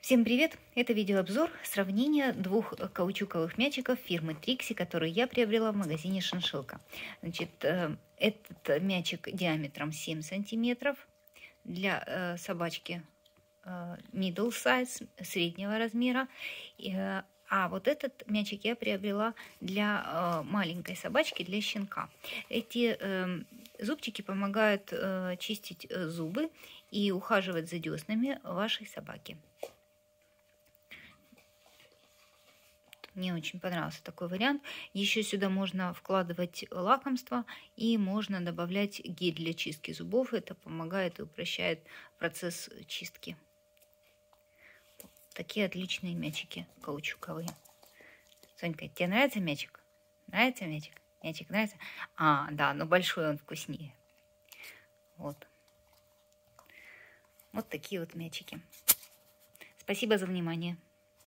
Всем привет! Это видеообзор сравнения двух каучуковых мячиков фирмы Trixie, которые я приобрела в магазине Шиншилка. Значит, э, этот мячик диаметром 7 сантиметров для э, собачки э, middle size, среднего размера. А вот этот мячик я приобрела для маленькой собачки, для щенка. Эти зубчики помогают чистить зубы и ухаживать за деснами вашей собаки. Мне очень понравился такой вариант. Еще сюда можно вкладывать лакомство и можно добавлять гель для чистки зубов. Это помогает и упрощает процесс чистки. Такие отличные мячики каучуковые. Сонька, тебе нравится мячик? Нравится мячик? Мячик нравится? А, да, но большой он вкуснее. Вот. Вот такие вот мячики. Спасибо за внимание.